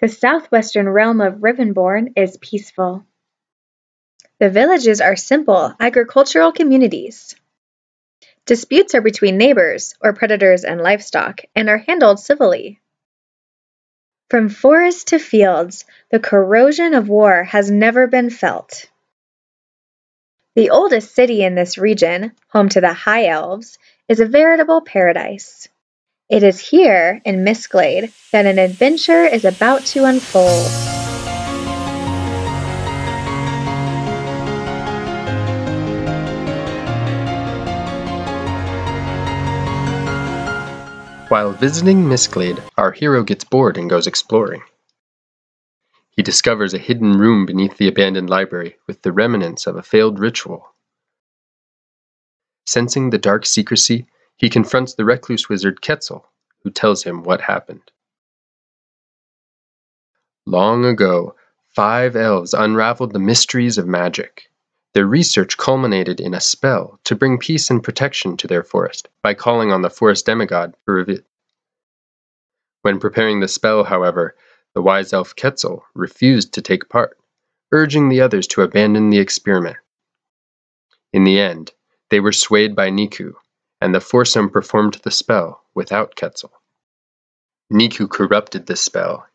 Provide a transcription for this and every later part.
The southwestern realm of Rivenbourne is peaceful. The villages are simple agricultural communities. Disputes are between neighbors, or predators and livestock, and are handled civilly. From forest to fields, the corrosion of war has never been felt. The oldest city in this region, home to the High Elves, is a veritable paradise. It is here, in Mistglade, that an adventure is about to unfold. While visiting Mistglade, our hero gets bored and goes exploring. He discovers a hidden room beneath the abandoned library with the remnants of a failed ritual. Sensing the dark secrecy, he confronts the recluse wizard Quetzal, who tells him what happened. Long ago, five elves unraveled the mysteries of magic. Their research culminated in a spell to bring peace and protection to their forest by calling on the forest demigod Puruvit. When preparing the spell, however, the wise elf Quetzal refused to take part, urging the others to abandon the experiment. In the end, they were swayed by Niku, and the foursome performed the spell without Quetzal. Niku corrupted the spell,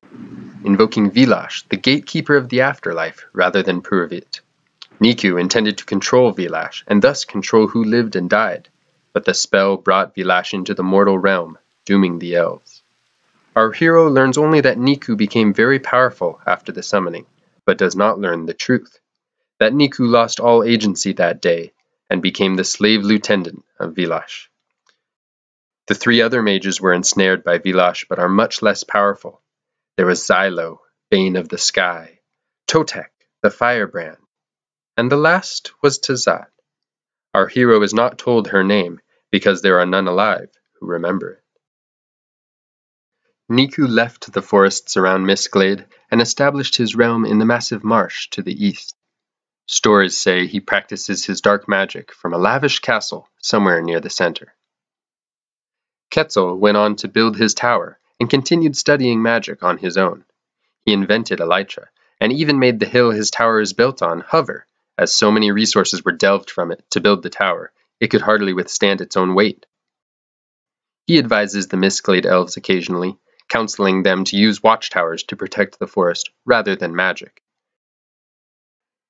invoking Vilash, the gatekeeper of the afterlife, rather than Puruvit. Niku intended to control Vilash, and thus control who lived and died, but the spell brought Vilash into the mortal realm, dooming the elves. Our hero learns only that Niku became very powerful after the summoning, but does not learn the truth. That Niku lost all agency that day, and became the slave lieutenant of Vilash. The three other mages were ensnared by Vilash but are much less powerful. There was Xylo, Bane of the Sky, Totek, the Firebrand, and the last was Tazat. Our hero is not told her name because there are none alive who remember it. Niku left the forests around Mistglade and established his realm in the massive marsh to the east. Stories say he practices his dark magic from a lavish castle somewhere near the center. Quetzal went on to build his tower and continued studying magic on his own. He invented elytra and even made the hill his tower is built on hover as so many resources were delved from it to build the tower, it could hardly withstand its own weight. He advises the Mistglade elves occasionally, counseling them to use watchtowers to protect the forest rather than magic.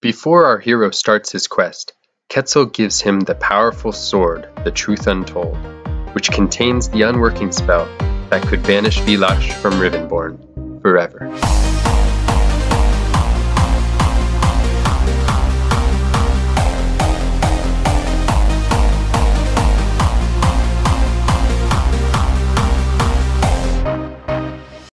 Before our hero starts his quest, Quetzal gives him the powerful sword, the Truth Untold, which contains the unworking spell that could banish Vilash from Rivenbourne forever.